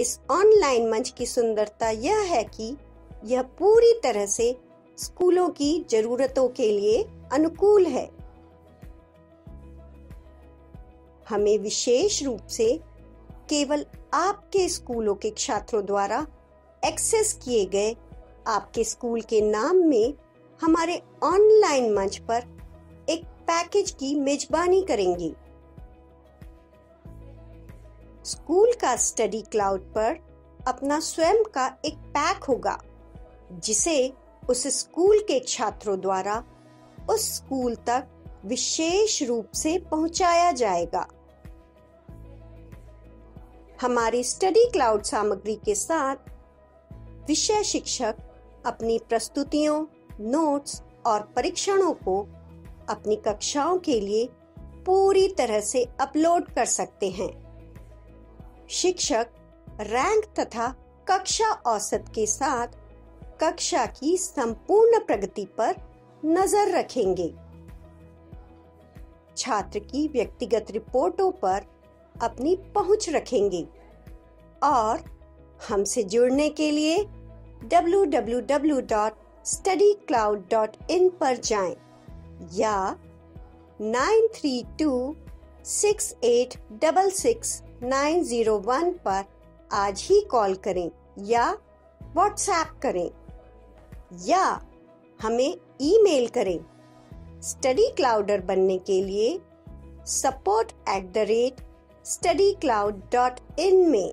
इस ऑनलाइन मंच की सुंदरता यह है कि यह पूरी तरह से स्कूलों की जरूरतों के लिए अनुकूल है। हमें विशेष रूप से केवल आपके स्कूलों के छात्रों द्वारा एक्सेस किए गए आपके स्कूल के नाम में हमारे ऑनलाइन मंच पर एक पैकेज की मेजबानी करेंगी। स्कूल का स्टडी क्लाउड पर अपना स्वयं का एक पैक होगा, जिसे उस स्कूल के छात्रों द्वारा उस स्कूल तक विशेष रूप से पहुँचाया जाएगा। हमारी स्टडी क्लाउड सामग्री के साथ विषय शिक्षक अपनी प्रस्तुतियों, नोट्स और परीक्षणों को अपनी कक्षाओं के लिए पूरी तरह से अपलोड कर सकते हैं। शिक्षक रैंक तथा कक्षा औसत के साथ कक्षा की संपूर्ण प्रगति पर नज़र रखेंगे। छात्र की व्यक्तिगत रिपोर्टों पर अपनी पहुँच रखेंगे और हमसे जुड़ने के लिए www.studycloud.in पर जाएँ या 93268666 901 पर आज ही कॉल करें या व्हाट्सएप करें या हमें ईमेल करें। स्टडी क्लाउडर बनने के लिए support at the rate study cloud dot in में।